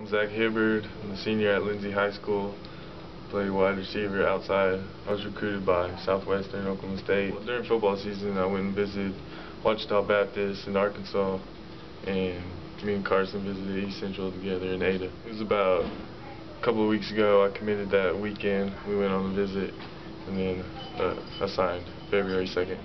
I'm Zach Hibbard. I'm a senior at Lindsay High School. Play wide receiver outside. I was recruited by Southwestern Oklahoma State. During football season, I went and visited Ouachita Baptist in Arkansas, and me and Carson visited East Central together in Ada. It was about a couple of weeks ago. I committed that weekend. We went on a visit, and then uh, I signed February 2nd.